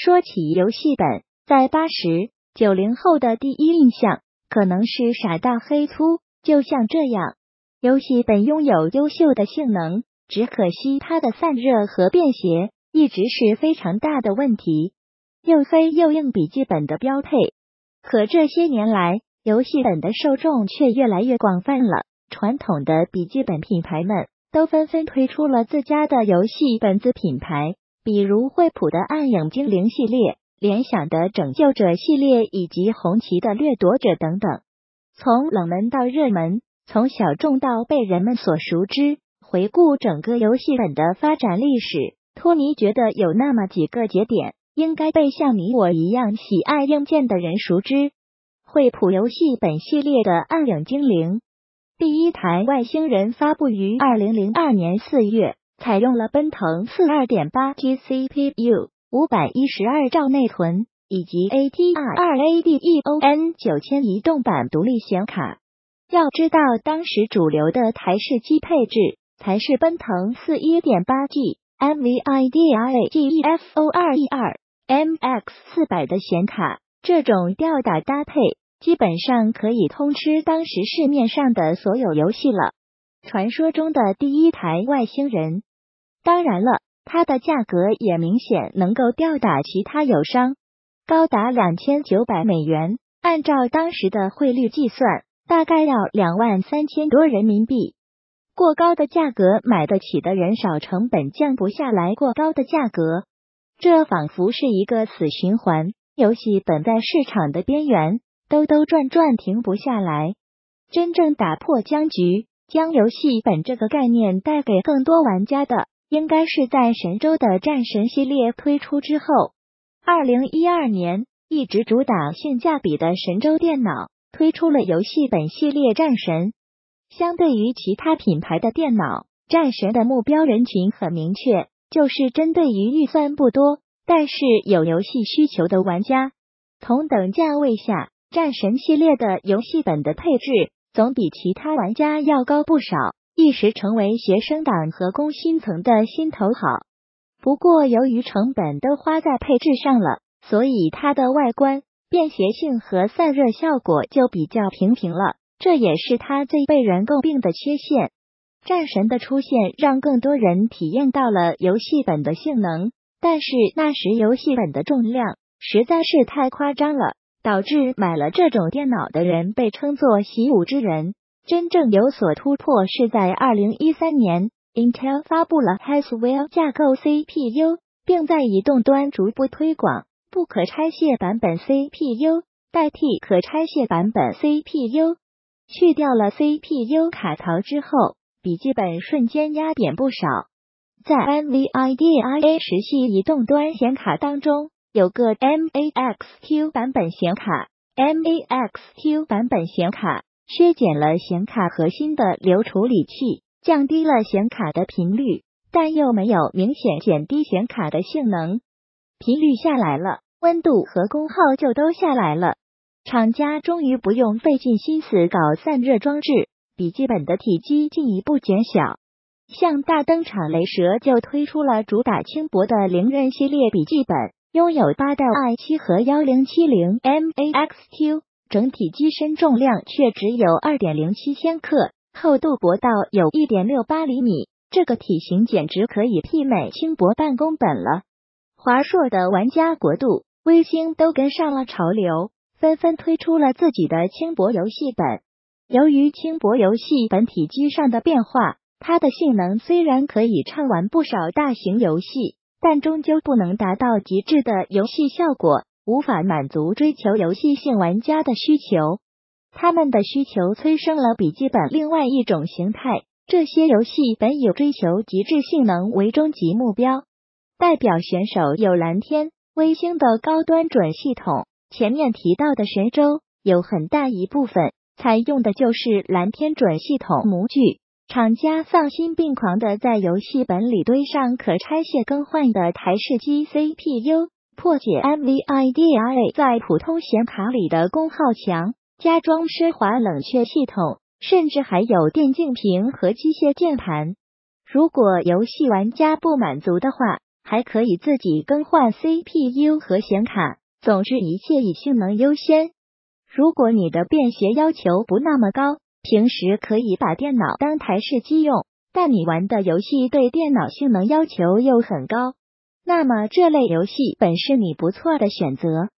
说起游戏本，在八十九零后的第一印象可能是傻大黑粗，就像这样。游戏本拥有优秀的性能，只可惜它的散热和便携一直是非常大的问题，又黑又硬笔记本的标配。可这些年来，游戏本的受众却越来越广泛了，传统的笔记本品牌们都纷纷推出了自家的游戏本子品牌，比如惠普的暗影精灵系列、联想的拯救者系列以及红旗的掠夺者等等。从冷门到热门，从小众到被人们所熟知。回顾整个游戏本的发展历史，托尼觉得有那么几个节点应该被像你我一样喜爱硬件的人熟知。惠普游戏本系列的暗影精灵，第一台外星人发布于二零零二年四月，采用了奔腾四二点八 G CPU，五百一十二兆内存以及 ATR 二 A D E O N 九千移动版独立显卡。要知道，当时主流的台式机配置。才是奔腾四一点八 G NVIDIA GeForce 二 E 二 MX 四百的显卡，这种吊打搭配基本上可以通吃当时市面上的所有游戏了。传说中的第一台外星人，当然了，它的价格也明显能够吊打其他友商，高达两千九百美元，按照当时的汇率计算，大概要两万三千多人民币。过高的价格买得起的人少，成本降不下来。过高的价格，这仿佛是一个死循环。游戏本在市场的边缘兜兜转转，停不下来。真正打破僵局，将游戏本这个概念带给更多玩家的，应该是在神州的战神系列推出之后。二零一二年，一直主打性价比的神州电脑推出了游戏本系列战神。相对于其他品牌的电脑，战神的目标人群很明确，就是针对于预算不多但是有游戏需求的玩家。同等价位下，战神系列的游戏本的配置总比其他玩家要高不少，一时成为学生党和工薪层的心头好。不过，由于成本都花在配置上了，所以它的外观、便携性和散热效果就比较平平了。这也是它最被人诟病的缺陷。战神的出现让更多人体验到了游戏本的性能，但是那时游戏本的重量实在是太夸张了，导致买了这种电脑的人被称作习武之人。真正有所突破是在二零一三年，Intel 发布了 Haswell 架构 CPU，并在移动端逐步推广不可拆卸版本 CPU，代替可拆卸版本 CPU。去掉了 CPU 卡槽之后，笔记本瞬间压扁不少。在 NVIDIA 十系移动端显卡当中，有个 MAXQ 版本显卡，MAXQ 版本显卡削减了显卡核心的流处理器，降低了显卡的频率，但又没有明显减低显卡的性能。频率下来了，温度和功耗就都下来了。厂家终于不用费尽心思搞散热装置，笔记本的体积进一步减小。像大登场雷蛇就推出了主打轻薄的凌刃系列笔记本，拥有八代 i 七和幺零七零 MAXQ，整体机身重量却只有二点零七千克，厚度薄到有一点六八厘米，这个体型简直可以媲美轻薄办公本了。华硕的玩家国度、微星都跟上了潮流。纷纷推出了自己的轻薄游戏本。由于轻薄游戏本体积上的变化，它的性能虽然可以畅玩不少大型游戏，但终究不能达到极致的游戏效果，无法满足追求游戏性玩家的需求。他们的需求催生了笔记本另外一种形态。这些游戏本以追求极致性能为终极目标。代表选手有蓝天、微星的高端准系统。前面提到的神州有很大一部分采用的就是蓝天准系统模具，厂家丧心病狂的在游戏本里堆上可拆卸更换的台式机 CPU，破解 NVIDIA 在普通显卡里的功耗强，加装奢华冷却系统，甚至还有电竞屏和机械键盘。如果游戏玩家不满足的话，还可以自己更换 CPU 和显卡。总之，一切以性能优先。如果你的便携要求不那么高，平时可以把电脑当台式机用，但你玩的游戏对电脑性能要求又很高，那么这类游戏本是你不错的选择。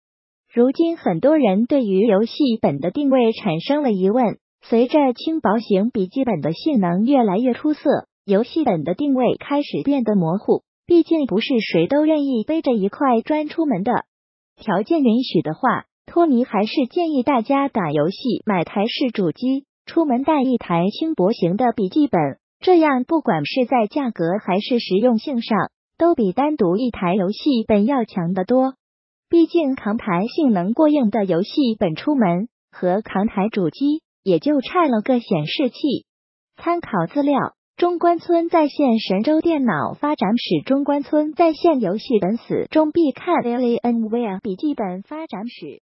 如今，很多人对于游戏本的定位产生了疑问。随着轻薄型笔记本的性能越来越出色，游戏本的定位开始变得模糊。毕竟，不是谁都愿意背着一块砖出门的。条件允许的话，托尼还是建议大家打游戏买台式主机，出门带一台轻薄型的笔记本，这样不管是在价格还是实用性上，都比单独一台游戏本要强得多。毕竟扛台性能过硬的游戏本出门，和扛台主机也就差了个显示器。参考资料。中关村在线神州电脑发展史，中关村在线游戏本死中必看 Alienware 笔记本发展史。